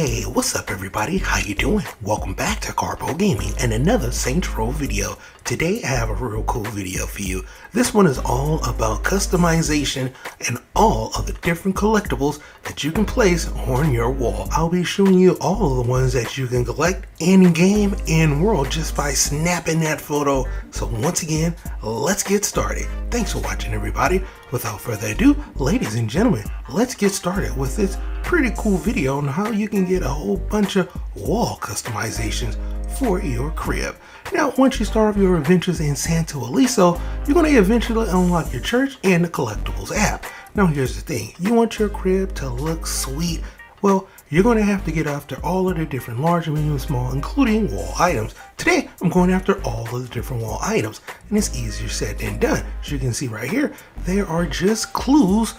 Hey, what's up everybody? How you doing? Welcome back to Karpo Gaming and another Saints Row video. Today I have a real cool video for you. This one is all about customization and all of the different collectibles that you can place on your wall. I'll be showing you all of the ones that you can collect in game and world just by snapping that photo. So once again, let's get started. Thanks for watching everybody. Without further ado, ladies and gentlemen, let's get started with this pretty cool video on how you can get a whole bunch of wall customizations for your crib. Now, once you start off your adventures in Santo Ileso, you're going to eventually unlock your church and the collectibles app. Now, here's the thing. You want your crib to look sweet. Well, you're going to have to get after all of the different large, medium, and small, including wall items. Today, I'm going after all of the different wall items, and it's easier said than done. As you can see right here, there are just clues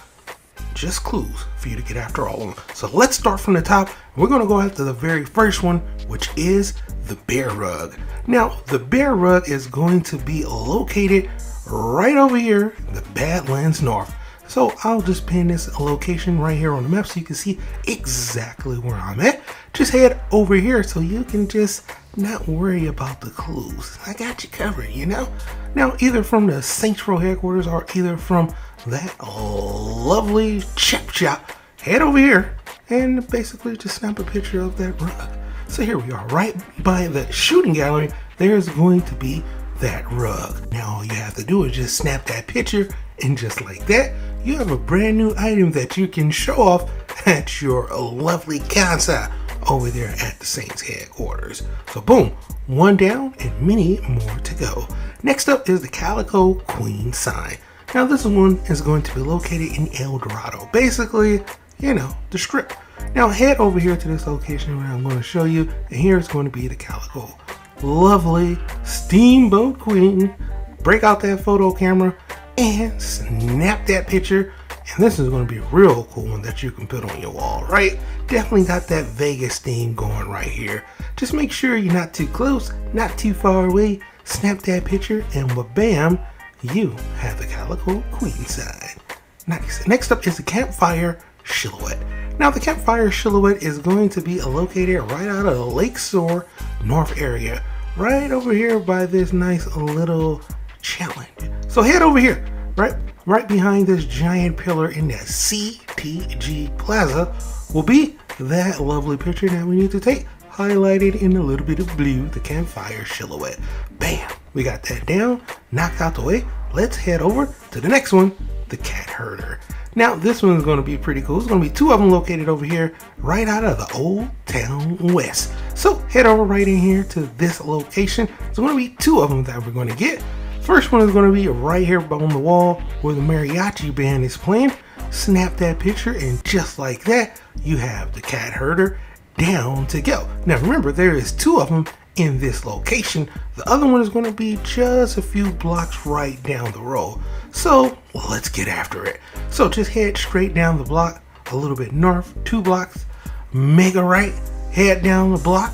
just clues for you to get after all of them. So let's start from the top. We're going to go after the very first one, which is the bear rug. Now, the bear rug is going to be located right over here, the Badlands North. So I'll just pin this location right here on the map so you can see exactly where I'm at. Just head over here so you can just not worry about the clues. I got you covered, you know? Now, either from the Row headquarters or either from that lovely chip shop, head over here and basically just snap a picture of that rug. So here we are, right by the shooting gallery, there's going to be that rug. Now all you have to do is just snap that picture and just like that, you have a brand new item that you can show off at your lovely casa over there at the Saints headquarters. So boom, one down and many more to go. Next up is the Calico Queen sign. Now this one is going to be located in El Dorado. Basically, you know, the strip. Now head over here to this location where I'm going to show you, and here is going to be the Calico. Lovely Steamboat Queen. Break out that photo camera and snap that picture. And this is going to be a real cool one that you can put on your wall, right? Definitely got that Vegas theme going right here. Just make sure you're not too close, not too far away. Snap that picture and bam, you have the Calico Queen side. Nice. Next up is the Campfire Silhouette. Now the Campfire Silhouette is going to be located right out of the Lake Shore North area, right over here by this nice little challenge. So head over here, right, right behind this giant pillar in that CTG Plaza will be that lovely picture that we need to take, highlighted in a little bit of blue, the campfire silhouette. Bam, we got that down, knocked out the way. Let's head over to the next one, the cat herder. Now this one is going to be pretty cool. Going to be two of them located over here, right out of the Old Town West. So head over right in here to this location. There's going to be two of them that we're going to get. First one is going to be right here on the wall where the mariachi band is playing. Snap that picture and just like that, you have the cat herder down to go. Now remember, there is two of them in this location. The other one is going to be just a few blocks right down the road. So let's get after it. So just head straight down the block, a little bit north, two blocks, make a right, head down the block,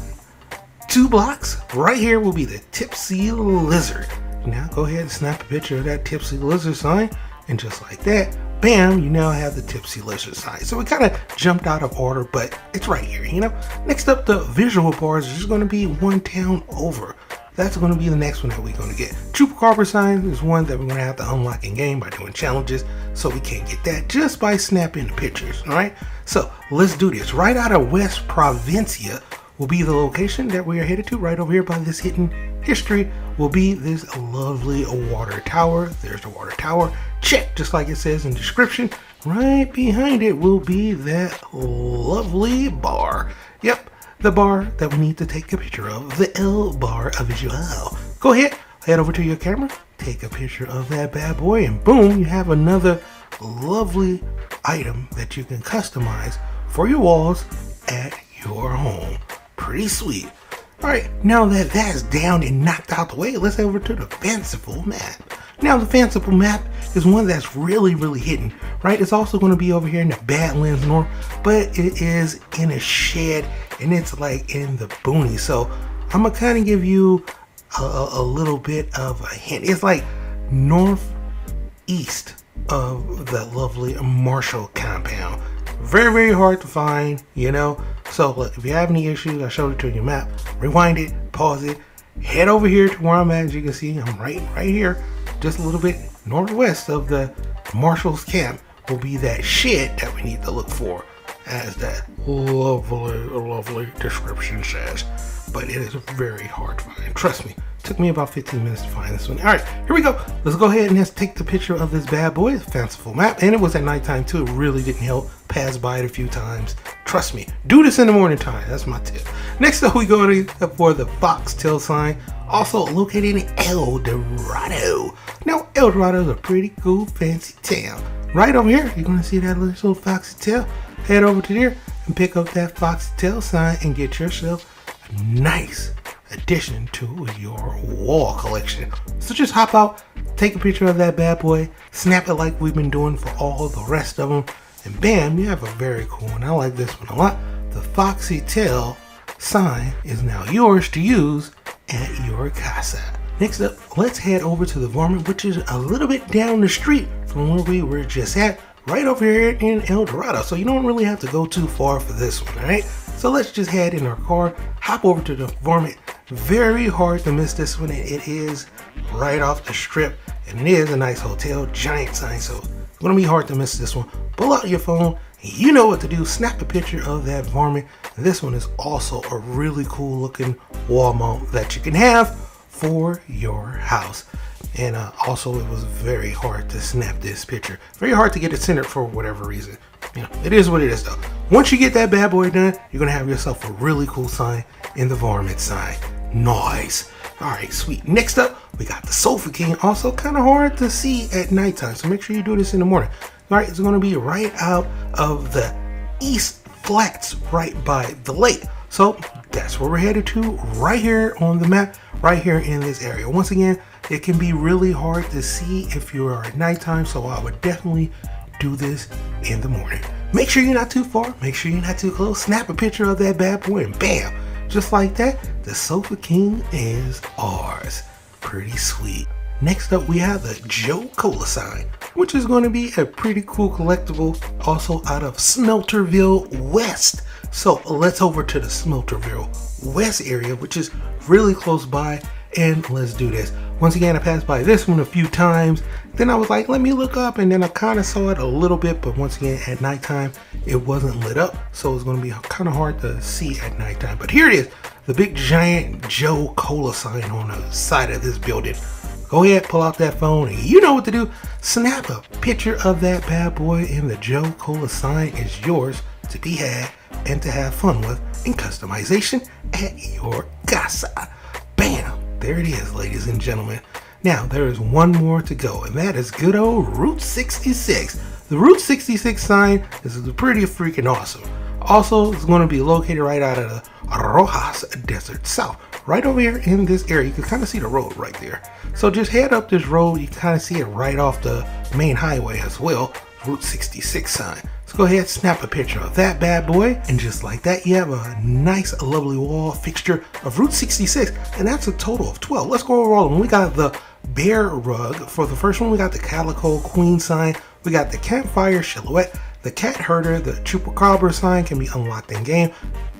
two blocks. Right here will be the Tipsy Lizard. Now go ahead and snap a picture of that Tipsy Lizard sign, and just like that, bam, you now have the Tipsy Lizard sign. So it kind of jumped out of order, but it's right here, you know? Next up, the visual bars is just going to be one town over. That's going to be the next one that we're going to get. Chupacabra sign is one that we're going to have to unlock in game by doing challenges, so we can't get that just by snapping the pictures, all right? So let's do this. Right out of West Provincia will be the location that we are headed to right over here by this hidden history will be this lovely water tower. There's the water tower. Check, just like it says in description. Right behind it will be that lovely bar. Yep, the bar that we need to take a picture of, the L bar of visual. Go ahead, head over to your camera, take a picture of that bad boy, and boom, you have another lovely item that you can customize for your walls at your home. Pretty sweet. Alright, now that that's down and knocked out the way, let's head over to the fanciful map. Now the fanciful map is one that's really, really hidden, right? It's also going to be over here in the Badlands North, but it is in a shed and it's like in the boonies. So I'm to kind of give you a, a, little bit of a hint. It's like northeast of that lovely Marshall compound. Very, very hard to find, you know. So look, if you have any issues, I showed it to you your map. Rewind it, pause it, head over here to where I'm at. As you can see, I'm right, right here, just a little bit northwest of the Marshall's camp will be that shit that we need to look for, as that lovely, lovely description says. But it is very hard to find. Trust me, took me about 15 minutes to find this one. All right, here we go. Let's go ahead and let's take the picture of this bad boy. Fanciful map, and it was at nighttime too. It really didn't help. Pass by it a few times. Trust me, do this in the morning time. That's my tip. Next up, we go to for the foxtail sign, also located in El Dorado. Now, El Dorado is a pretty cool, fancy town. Right over here, you're gonna see that little foxy tail. Head over to there and pick up that foxy tail sign and get yourself a nice addition to your wall collection. So just hop out, take a picture of that bad boy, snap it like we've been doing for all the rest of them, and bam, you have a very cool one. I like this one a lot. The Foxy Tail sign is now yours to use at your casa. Next up, let's head over to the varmint, which is a little bit down the street from where we were just at, right over here in El Dorado. So you don't really have to go too far for this one, all right? So let's just head in our car, hop over to the varmint. Very hard to miss this one. It is right off the strip, and it is a nice hotel, giant sign. So it's gonna be hard to miss this one. Pull out your phone, you know what to do. Snap a picture of that varmint. This one is also a really cool looking wall mount that you can have for your house. And uh, also, it was very hard to snap this picture. Very hard to get it centered for whatever reason. You know, it is what it is though. Once you get that bad boy done, you're gonna have yourself a really cool sign in the varmint sign. Nice. All right, sweet. Next up, we got the Sofa King. Also kind of hard to see at nighttime, so make sure you do this in the morning. All right, it's gonna be right out of the East Flats, right by the lake. So that's where we're headed to right here on the map, right here in this area. Once again, it can be really hard to see if you are at nighttime, so I would definitely do this in the morning. Make sure you're not too far, make sure you're not too close, snap a picture of that bad boy and bam, just like that, the Sofa King is ours. Pretty sweet. Next up, we have the Joe Cola sign, which is going to be a pretty cool collectible, also out of Smelterville West. So let's over to the Smelterville West area, which is really close by, and let's do this. Once again, I passed by this one a few times. Then I was like, let me look up, and then I kind of saw it a little bit, but once again, at nighttime, it wasn't lit up, so it's going to be kind of hard to see at nighttime. But here it is, the big giant Joe Cola sign on the side of this building. Go ahead, pull out that phone, and you know what to do. Snap a picture of that bad boy, and the Joe Cola sign is yours to be had and to have fun with in customization at your casa. There it is, ladies and gentlemen. Now, there is one more to go, and that is good old Route 66. The Route 66 sign is pretty freaking awesome. Also, it's going to be located right out of the Rojas Desert South, right over here in this area. You can kind of see the road right there. So just head up this road, you kind of see it right off the main highway as well, Route 66 sign. So go ahead, snap a picture of that bad boy, and just like that, you have a nice, lovely wall fixture of Route 66, and that's a total of 12. Let's go over all of them. We got the bear rug. For the first one, we got the calico queen sign. We got the campfire silhouette. The cat herder, the chupacabra sign can be unlocked in game.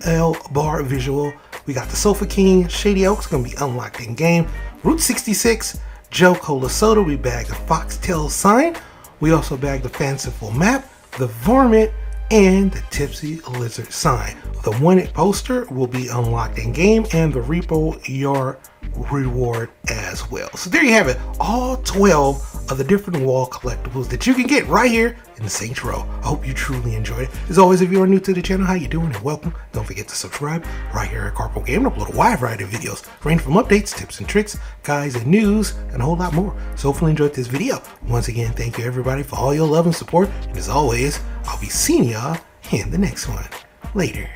L bar visual. We got the sofa king. Shady Oaks gonna be unlocked in game. Route 66. Joe Cola Soda. We bagged the foxtail sign. We also bagged the fanciful map the varmint, and the Tipsy Lizard sign. The wanted poster will be unlocked in game and the repo your reward as well. So there you have it, all 12 of the different wall collectibles that you can get right here in Saints Row. I hope you truly enjoyed it. As always, if you are new to the channel, how you doing and welcome. Don't forget to subscribe right here at Karpo Game. I upload a wide variety of videos, ranging from updates, tips and tricks, guides and news, and a whole lot more. So hopefully enjoyed this video. Once again, thank you everybody for all your love and support. And as always, I'll be seeing y'all in the next one. Later.